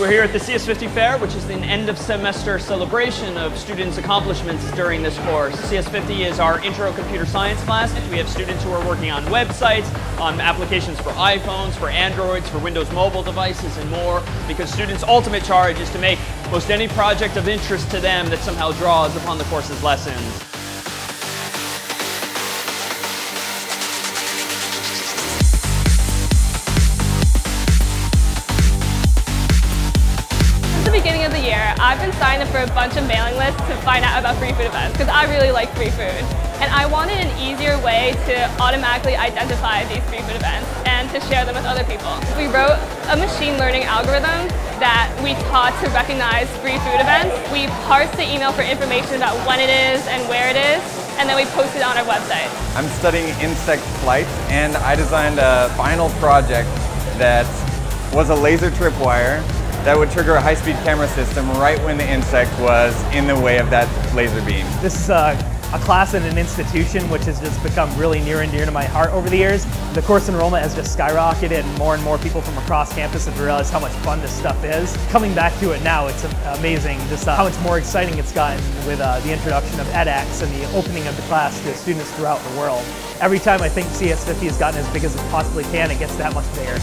we're here at the CS50 Fair, which is an end of semester celebration of students' accomplishments during this course. CS50 is our intro computer science class. We have students who are working on websites, on applications for iPhones, for Androids, for Windows mobile devices, and more, because students' ultimate charge is to make most any project of interest to them that somehow draws upon the course's lessons. Beginning of the year, I've been signing up for a bunch of mailing lists to find out about free food events because I really like free food. And I wanted an easier way to automatically identify these free food events and to share them with other people. We wrote a machine learning algorithm that we taught to recognize free food events. We parse the email for information about when it is and where it is, and then we post it on our website. I'm studying insect flight, and I designed a final project that was a laser tripwire that would trigger a high-speed camera system right when the insect was in the way of that laser beam. This is a, a class in an institution which has just become really near and dear to my heart over the years. The course enrollment has just skyrocketed and more and more people from across campus have realized how much fun this stuff is. Coming back to it now, it's amazing just uh, how much more exciting it's gotten with uh, the introduction of edX and the opening of the class to students throughout the world. Every time I think CS50 has gotten as big as it possibly can, it gets that much bigger.